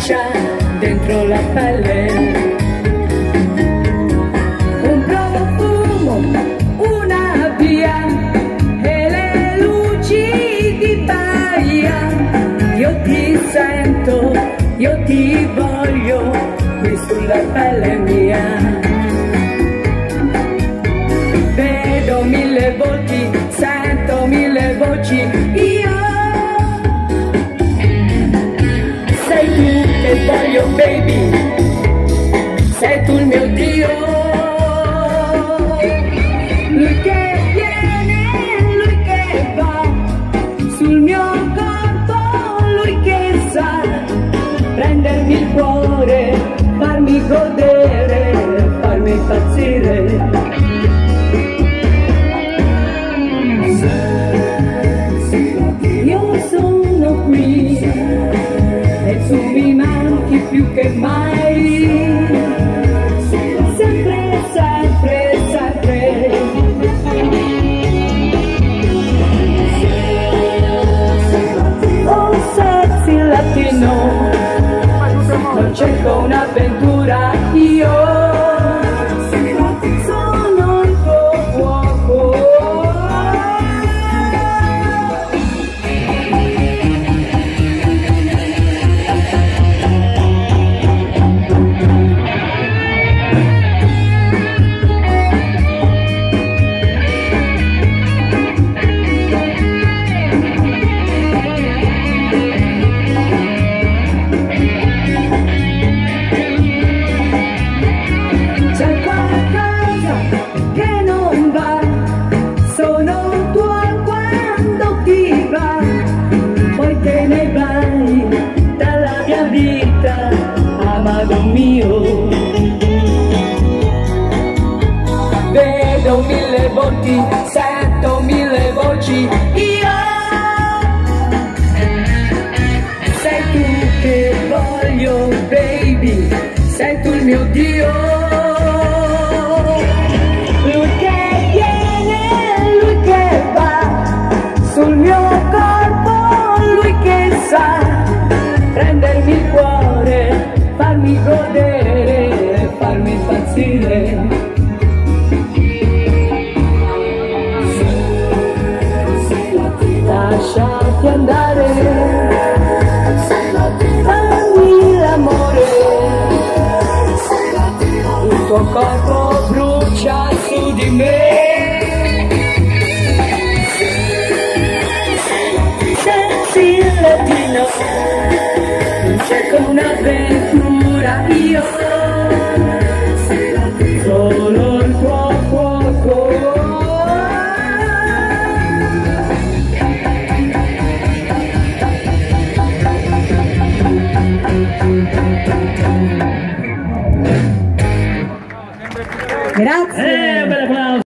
brucia dentro la pelle. Un profumo, una via e le luci di Bahia. Io ti sento, io ti voglio qui sulla pelle mia. Che voglio baby, sei tu il mio Dio. Lui che viene, lui che va, sul mio corpo, lui che sa prendermi il cuore, farmi godere, farmi impazzire. noche con una aventura y hoy. Mio. Vedo mille volti, sento mille voci, io sei tu che voglio, baby, sei tu il mio Dio. Farmi impazzire. Lasciati andare, dammi l'amore, il tuo corpo brucia su di me. Senti il latino, cerco un'avventura, io Grazie. Eh.